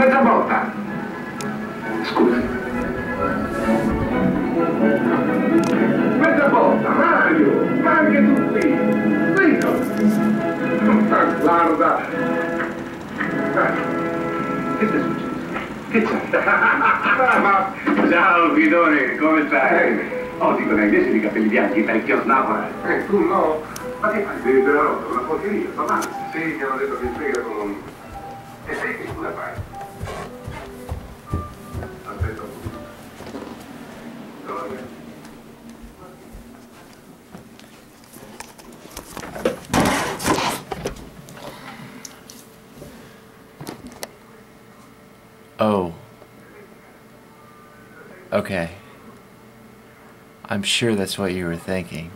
mezza volta. Scusi. Mezza volta, Mario, ma anche tu qui. Vito. Ma ah, guarda. Ah, che ti è successo? Che c'è? Ah, ma, ciao, Fidone, come stai? Eh. Oh, dico, dai, invece di capelli bianchi, parecchio snapora. Eh, tu no. Ma che fai? Devi per la rotta, una porcheria, fa male. Sì, ti hanno detto che spiega con... E sei che scusa fai? Oh. Okay. I'm sure that's what you were thinking.